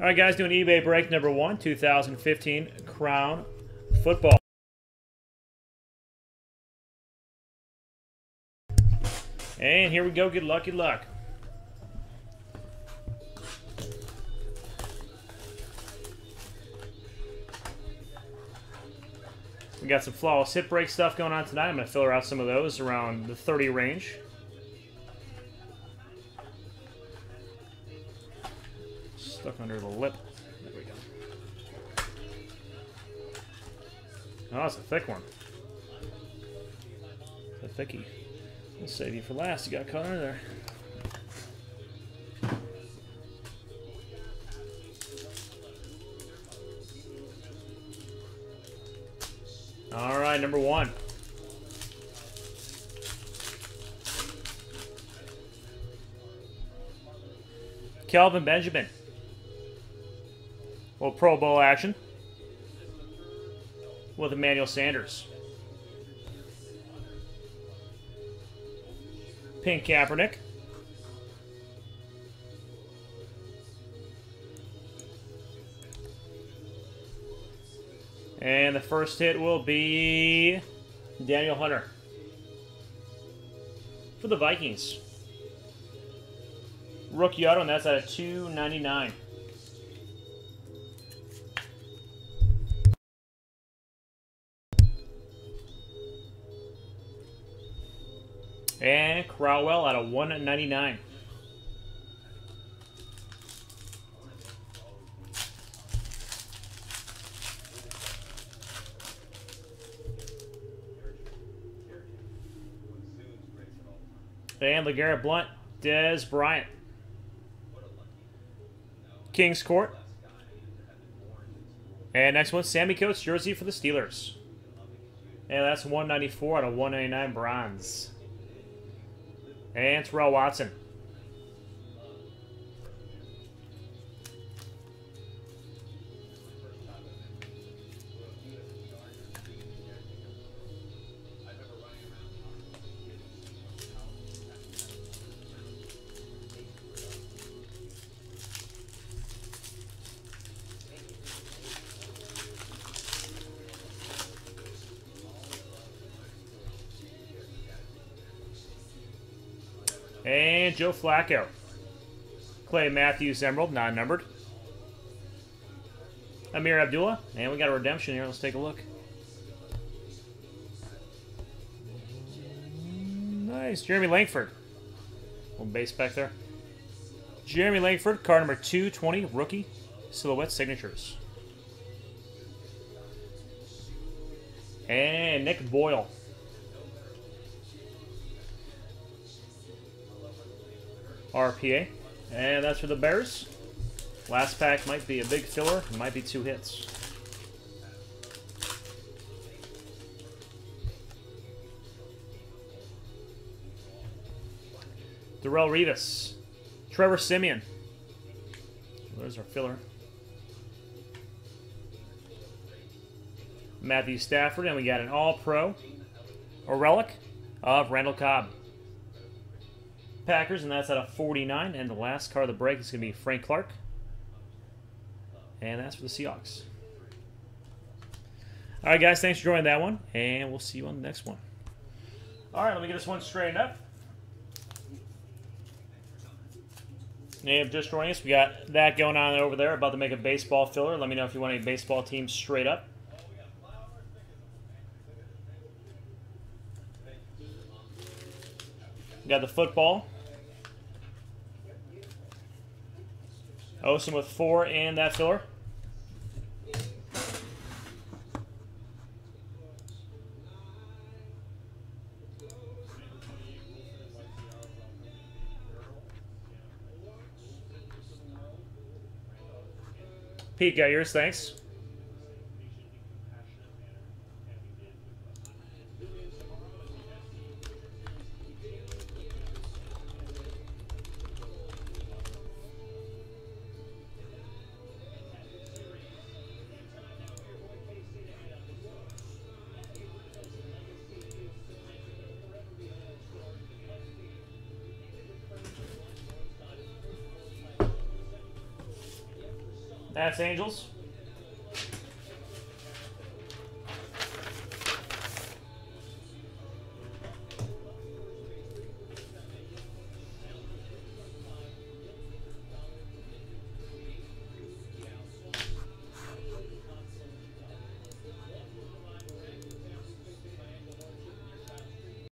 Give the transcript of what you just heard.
All right, guys, doing eBay break number one, 2015 Crown Football. And here we go. Good luck, good luck. We got some flawless hit break stuff going on tonight. I'm going to fill out some of those around the 30 range. Stuck under the lip. There we go. Oh, it's a thick one. It's a thickie. We'll save you for last. You got caught under there. All right, number one. Kelvin Benjamin. Little Pro Bowl action with Emmanuel Sanders. Pink Kaepernick. And the first hit will be Danielle Hunter for the Vikings. Rookie auto, and that's at a 299. And Crowell at a 199. And LeGarrette Blount, Dez Bryant. Kings Court. And next one, Sammy Coates jersey for the Steelers. And that's 194 out of 199 bronze. And it's Terrell Watson. And Joe Flacco. Clay Matthews Emerald, non-numbered. Ameer Abdullah. And we got a redemption here. Let's take a look. Nice. Jeremy Langford. Little base back there. Jeremy Langford, card number 220, rookie. Silhouette signatures. And Nick Boyle. RPA. And that's for the Bears. Last pack might be a big filler. It might be two hits. Darrelle Revis. Trevor Siemian. There's our filler. Matthew Stafford. And we got an All-Pro. a relic of Randall Cobb. Packers, and that's at a 49. And the last car of the break is going to be Frank Clark. And that's for the Seahawks. All right, guys, thanks for joining that one, and we'll see you on the next one. All right, let me get this one straightened up. Name just joining us, we got that going on over there, about to make a baseball filler. Let me know if you want a baseball team straight up. Got the football. Osen with four and that filler. Pete, got yours, thanks. That's Angels.